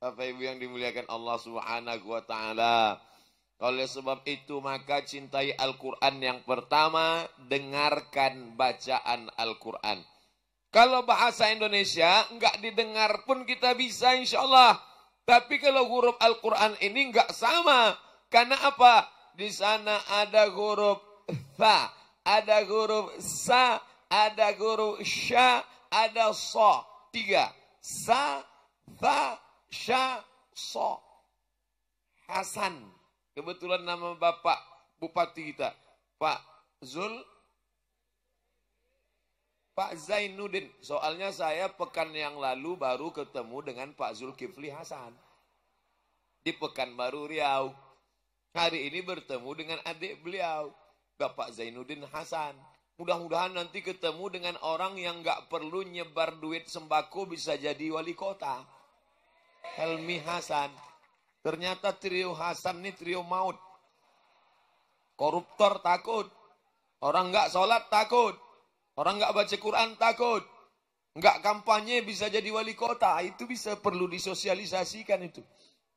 Bapak Ibu yang dimuliakan Allah Subhanahu wa taala. Oleh sebab itu maka cintai Al-Quran yang pertama, dengarkan bacaan Al-Quran. Kalau bahasa Indonesia enggak didengar pun kita bisa insya Allah. Tapi kalau huruf Al-Quran ini enggak sama. Karena apa? Di sana ada huruf tha, ada huruf sa, ada huruf sya, ada so. Tiga. Sa, tha, sya, so. Hasan. Kebetulan nama Bapak Bupati kita, Pak Zul Pak Zainuddin. Soalnya saya pekan yang lalu baru ketemu dengan Pak Zulkifli Hasan. Di Pekanbaru Riau. Hari ini bertemu dengan adik beliau, Bapak Zainuddin Hasan. Mudah-mudahan nanti ketemu dengan orang yang nggak perlu nyebar duit sembako bisa jadi wali kota. Helmi Hasan. Ternyata trio Hasan ini trio maut. Koruptor takut. Orang nggak sholat takut. Orang nggak baca Quran takut. Nggak kampanye bisa jadi wali kota. Itu bisa perlu disosialisasikan itu.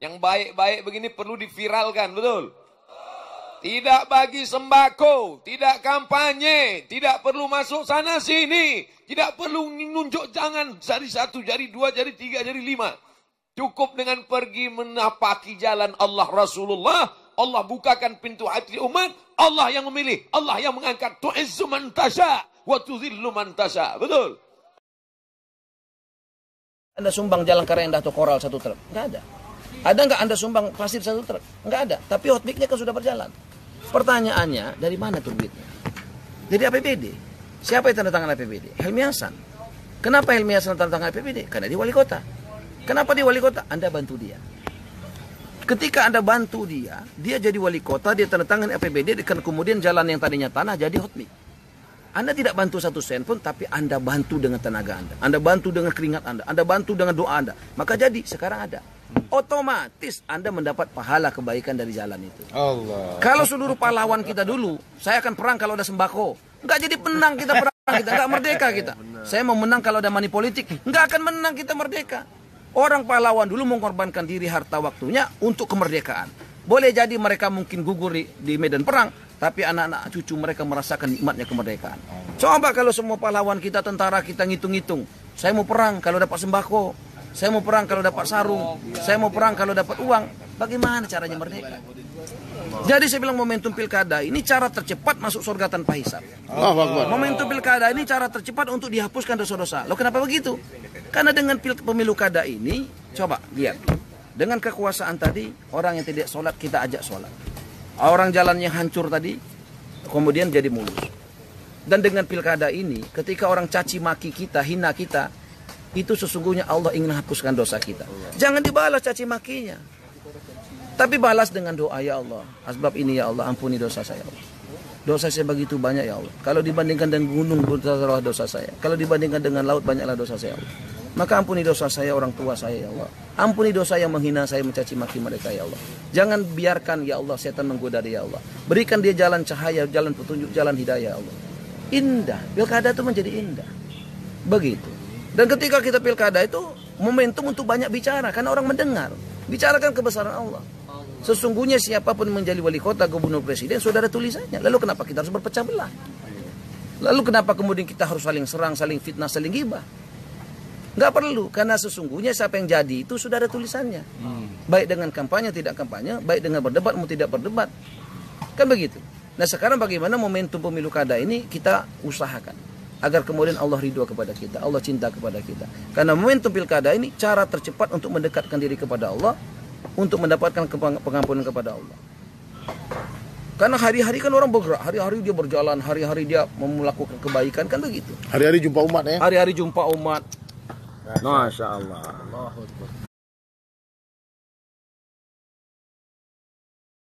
Yang baik-baik begini perlu diviralkan, betul? Tidak bagi sembako, tidak kampanye, tidak perlu masuk sana sini, tidak perlu nunjuk jangan jari satu, jari dua, jari tiga, jari lima. Cukup dengan pergi menapaki jalan Allah Rasulullah. Allah bukakan pintu hati umat. Allah yang memilih. Allah yang mengangkat. Tu'izzu man tasha. Wa tuzillu man tasha. Betul? Anda sumbang jalan karya indah atau koral satu truk? Enggak ada. Ada nggak Anda sumbang pasir satu truk? Enggak ada. Tapi hotmiknya kan sudah berjalan. Pertanyaannya, dari mana tuh duitnya? Dari APBD. Siapa yang tanda tangan APBD? Helmi Hasan. Kenapa Helmi Hasan tanda tangan APBD? Karena dia wali kota. Kenapa dia wali kota? Anda bantu dia. Ketika Anda bantu dia, dia jadi wali kota, dia tanda tangan APBD, dan kemudian jalan yang tadinya tanah jadi hotmik. Anda tidak bantu satu sen pun, tapi Anda bantu dengan tenaga Anda. Anda bantu dengan keringat Anda. Anda bantu dengan doa Anda. Maka jadi, sekarang ada. Otomatis Anda mendapat pahala kebaikan dari jalan itu. Allah. Kalau seluruh pahlawan kita dulu, saya akan perang kalau ada sembako. Enggak jadi menang kita perang kita, enggak merdeka kita. Saya mau menang kalau ada money politik, enggak akan menang kita merdeka. Orang pahlawan dulu mengorbankan diri harta waktunya untuk kemerdekaan. Boleh jadi mereka mungkin gugur di, di medan perang, tapi anak-anak cucu mereka merasakan nikmatnya kemerdekaan. Coba kalau semua pahlawan kita, tentara kita ngitung-ngitung. Saya mau perang kalau dapat sembako. Saya mau perang kalau dapat sarung. Saya mau perang kalau dapat uang. Bagaimana caranya merdeka? Jadi saya bilang momentum pilkada ini cara tercepat masuk surga tanpa hisap. Akbar. Momentum pilkada ini cara tercepat untuk dihapuskan dosa-dosa. Loh kenapa begitu? Karena dengan pil, pemilu kada ini, coba lihat. Dengan kekuasaan tadi, orang yang tidak sholat kita ajak sholat. Orang jalannya hancur tadi, kemudian jadi mulus. Dan dengan pilkada ini, ketika orang caci maki kita, hina kita, itu sesungguhnya Allah ingin hapuskan dosa kita. Jangan dibalas caci makinya. Tapi balas dengan doa ya Allah. Asbab ini ya Allah ampuni dosa saya. Dosa saya begitu banyak ya Allah. Kalau dibandingkan dengan gunung besarlah dosa saya. Kalau dibandingkan dengan laut banyaklah dosa saya Allah. Maka ampuni dosa saya orang tua saya ya Allah. Ampuni dosa yang menghina saya mencaci maki mereka ya Allah. Jangan biarkan ya Allah setan menggoda dia ya Allah. Berikan dia jalan cahaya, jalan petunjuk, jalan hidayah ya Allah. Indah. Pilkada itu menjadi indah. Begitu. Dan ketika kita pilkada itu momentum untuk banyak bicara karena orang mendengar. Bicarakan kebesaran Allah. Sesungguhnya siapa pun menjadi wali kota, gubernur, presiden, sudah ada tulisannya. Lalu kenapa kita harus berpecah belah? Lalu kenapa kemudian kita harus saling serang, saling fitnah, saling gibah? Nggak perlu, karena sesungguhnya siapa yang jadi itu sudah ada tulisannya. Baik dengan kampanye, tidak kampanye, baik dengan berdebat, mau tidak berdebat. Kan begitu. Nah sekarang bagaimana momentum pemilu kada ini kita usahakan. Agar kemudian Allah ridho kepada kita, Allah cinta kepada kita. Karena momentum pilkada ini cara tercepat untuk mendekatkan diri kepada Allah, untuk mendapatkan pengampunan kepada Allah. Karena hari-hari kan orang bergerak, hari-hari dia berjalan, hari-hari dia melakukan kebaikan kan begitu. Hari-hari jumpa umat ya. Hari-hari jumpa umat. Masya Allah.